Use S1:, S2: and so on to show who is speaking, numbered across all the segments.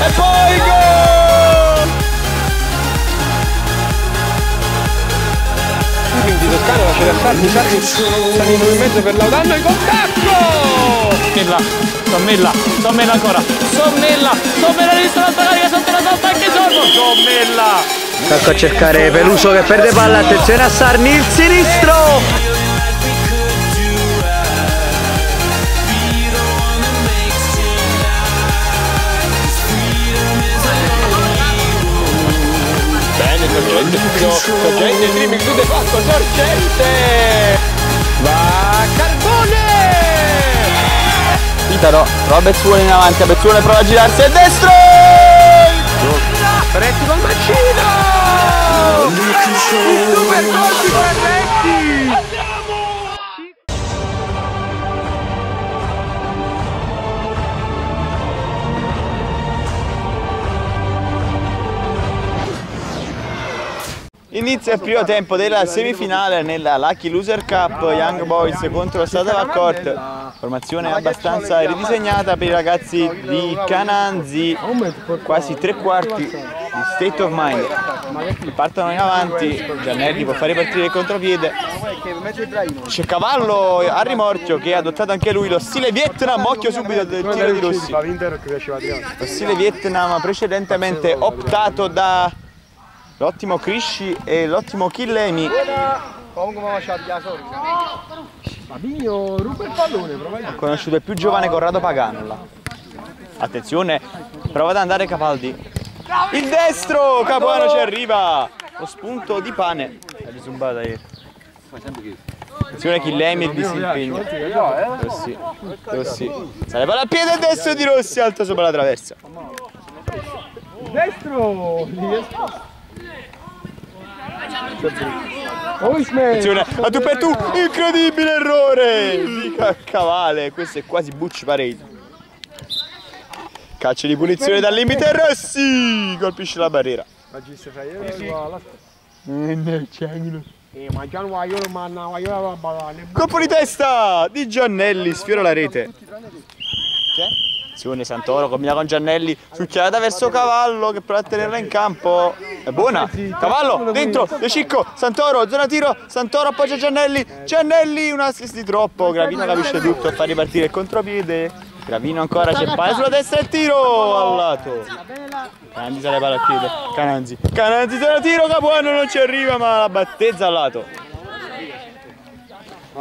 S1: e poi gol! Quindi Toscano lascia da Sardi, Sardi sta in movimento per Laudano e contatto!
S2: Sommella, Sommella, Sommella ancora, Sommella, Sommella rischia l'altra carica sotto la salta anche Sorbo, Sommella!
S3: Ecco a cercare Peluso che perde palla, attenzione a Sarni, il sinistro!
S1: Sorgente subito, Sorgente, dribbling su De Fatto, Sorgente! Va Carbone!
S2: Pitaro, trova Bezzuone in avanti, Bezzuone prova a girarsi a destro!
S1: Ferretti col mancino!
S4: Inizia il primo tempo della semifinale nella Lucky Loser Cup Young Boys contro Stadava Court. Formazione abbastanza ridisegnata per i ragazzi di Cananzi, quasi tre quarti di State of Mind. Partono in avanti, Giannelli può fare partire il contropiede. C'è Cavallo a rimorchio che ha adottato anche lui lo stile Vietnam, occhio subito del tiro di Rossi. Lo stile Vietnam precedentemente optato da l'ottimo Crisci e l'ottimo Killemi.
S1: Fabinho ruba il pallone, prova
S4: Ho conosciuto il più giovane Corrado Pagano là. Attenzione, prova ad andare Capaldi. Il destro, Capuano ci arriva. Lo spunto di pane. È risumbata ieri. Attenzione Killemi e il disimpegno. Rossi, Rossi. Sale palla a piede destro di Rossi, alto sopra la traversa.
S1: Destro!
S4: Attenzione, a tu per tu, incredibile errore di Caccavale, questo è quasi Butch Parade. Calcio di punizione dal limite Rossi, colpisce la barriera. Colpo di testa di Giannelli, sfiora la rete. Azione Santoro combina con Giannelli, succhiata verso Cavallo che prova a tenerla in campo. È buona. Cavallo dentro, De Cicco, Santoro, zona tiro, Santoro appoggia Giannelli. Giannelli un assist di troppo, Gravino capisce tutto, fa ripartire il contropiede. Gravino ancora c'è palla sulla destra e il tiro al lato. Cananzi sale palla al piede. Cananzi. Cananzi zona tiro, Capuano non ci arriva ma la battezza al lato.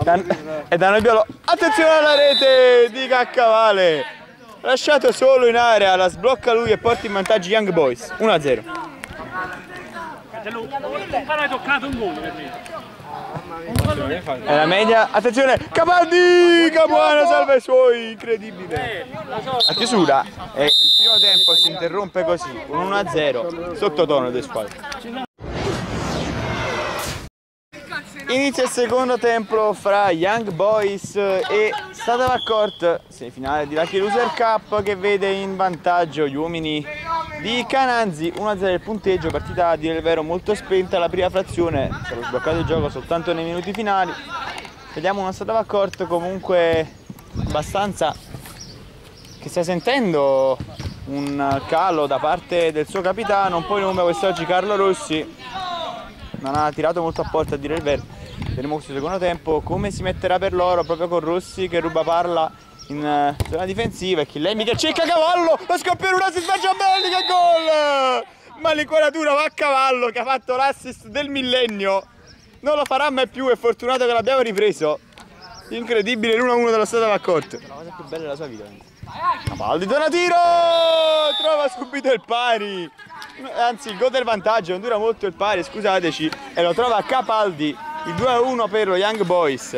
S4: Dan- e danno il viola. Attenzione alla rete di Caccavale. Lasciato solo in area, la sblocca lui e porta in vantaggio Young Boys. 1-0. È la media, attenzione, Capaldi, Capuano salva i suoi, incredibile. La chiusura e il primo tempo si interrompe così, con 1-0, sottotono delle squadre. Inizia il secondo tempo fra Young Boys e Stadava Court, semifinale di Lucky Loser Cup che vede in vantaggio gli uomini di Cananzi, 1-0 il punteggio, partita a dire il vero molto spenta la prima frazione, stato sbloccato il gioco soltanto nei minuti finali. Vediamo una Stadava Court comunque abbastanza che sta sentendo un calo da parte del suo capitano, un po' in ombra quest'oggi Carlo Rossi, non ha tirato molto a porta a dire il vero. Vedremo questo secondo tempo come si metterà per loro proprio con Rossi che ruba parla in eh, zona difensiva e Chillemi che cerca cavallo, lo scoppione una si sbaglia belli che gol! Ma l'inquadratura va a cavallo che ha fatto l'assist del millennio. Non lo farà mai più, è fortunato che l'abbiamo ripreso. Incredibile l'1-1 dello Stato d'accordo. La cosa più bella della sua vita. Cavalli Donatiro! Trova subito il pari. Anzi, il gol del vantaggio, non dura molto il pari, scusateci. E lo trova Capaldi. Il 2-1 per lo Young Boys.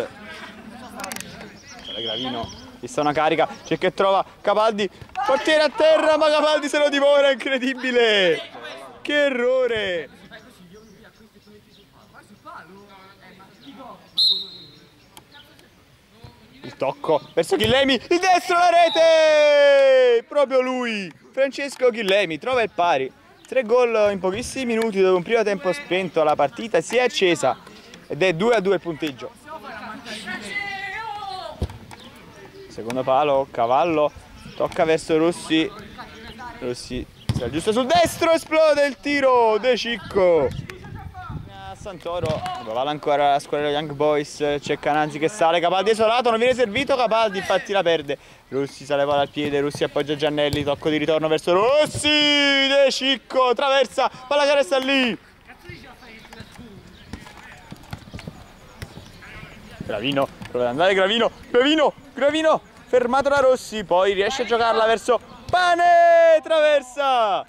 S4: Guarda Gravino, vista una carica, c'è che trova Capaldi. Portiere a terra, ma Capaldi se lo divora, incredibile! Che errore! Il tocco verso Chillemi, il destro la rete! Proprio lui, Francesco Chillemi, trova il pari. Tre gol in pochissimi minuti dopo un primo tempo spento la partita si è accesa ed è 2 a 2 il punteggio. Secondo palo, cavallo, tocca verso Rossi, Rossi si aggiusta sul destro, esplode il tiro, De Cicco. Santoro, palla ancora la squadra Young Boys, c'è Cananzi che sale, Capaldi isolato, non viene servito, Capaldi infatti la perde. Rossi sale palla al piede, Rossi appoggia Giannelli, tocco di ritorno verso Rossi, De Cicco, traversa, palla che resta lì. Gravino, prova ad andare Gravino, Gravino, Gravino, fermato da Rossi, poi riesce a giocarla verso Pane, traversa.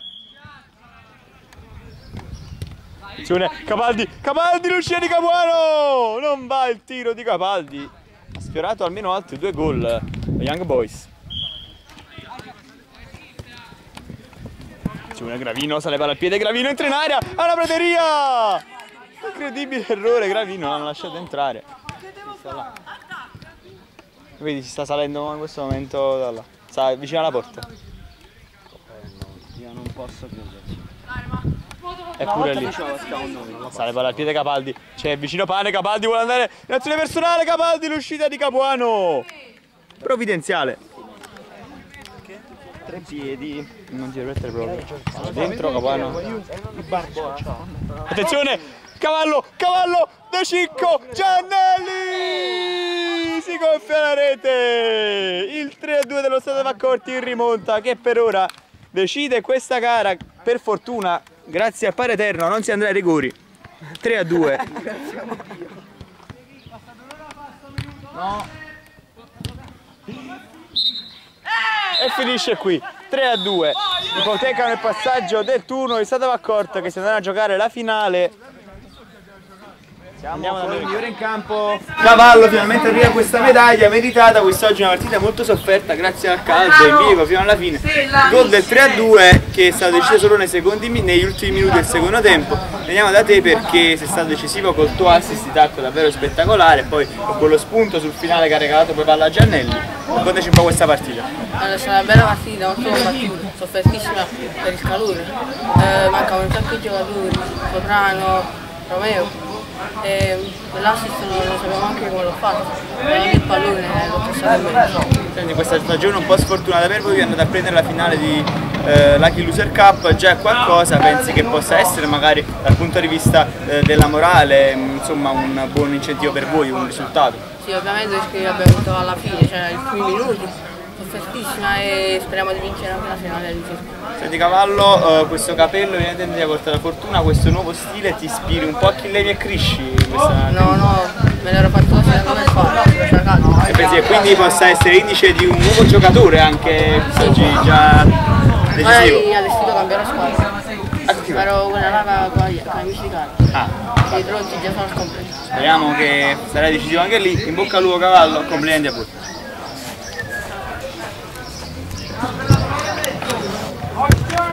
S4: Attenzione, Capaldi, Capaldi, l'uscita di Capuano, non va il tiro di Capaldi, ha sfiorato almeno altri due gol, lo Young Boys. Attenzione, Gravino, sale palla al piede, Gravino entra in aria, alla prateria! Incredibile errore, Gravino l'hanno lasciato entrare. Vedi, si sta salendo in questo momento da là. Sta vicino alla porta.
S3: Io non posso crederci.
S4: Eppure lì. Sale palla al piede Capaldi. C'è vicino Pane, Capaldi vuole andare in azione personale, Capaldi l'uscita di Capuano. Provvidenziale. Tre piedi. Non ti permettere proprio. Dentro Capuano. Attenzione! Cavallo, cavallo, De Cicco, Giannelli! Si gonfia la rete! Il 3-2 dello Stato Vaccorti in rimonta che per ora decide questa gara. Per fortuna, grazie a Pare Eterno, non si andrà ai rigori. 3-2. E finisce qui 3 a 2 ipotecano il passaggio del turno di Stato Vaccorta che si andrà a giocare la finale Andiamo con il migliore in campo. Cavallo finalmente arriva questa medaglia meritata. Quest'oggi è una partita molto sofferta grazie al caldo e impiego fino alla fine. Gol del 3-2 che è stato deciso solo nei secondi, negli ultimi minuti del secondo tempo. Veniamo da te perché sei stato decisivo col tuo assist di tacco davvero spettacolare. Poi con quello spunto sul finale che ha regalato poi palla a Giannelli. Raccontaci un po' questa partita.
S5: Allora, è stata una bella partita, molto combattuta, soffertissima per il calore. Eh, mancavano un sacco di giocatori, Soprano, Romeo. E quell'assist non, non sappiamo anche come l'ho fatto. Avevo il pallone e l'ho passato bene.
S4: Senti, questa stagione un po' sfortunata per voi, vi andate a prendere la finale di eh, Lucky Loser Cup, già qualcosa, pensi che possa essere magari dal punto di vista eh, della morale, insomma un buon incentivo per voi, un risultato?
S5: Sì, ovviamente perché abbiamo vinto alla fine, cioè i primi minuti, soffertissima e speriamo di vincere anche la finale.
S4: Senti Cavallo, eh, questo capello evidentemente ti ha portato fortuna, questo nuovo stile ti ispiri un po' a chi levi e crisci questa...
S5: No, no, me l'ero fatto così fare, per caldo.
S4: E pensi che quindi possa essere indice di un nuovo giocatore anche oggi già decisivo?
S5: Magari all'estito cambierò squadra. Però quella là con gli amici di casa.
S4: Ah,
S5: I pronti già sono scompresi.
S4: speriamo che sarai decisivo anche lì, in bocca al lupo Cavallo, complimenti a voi.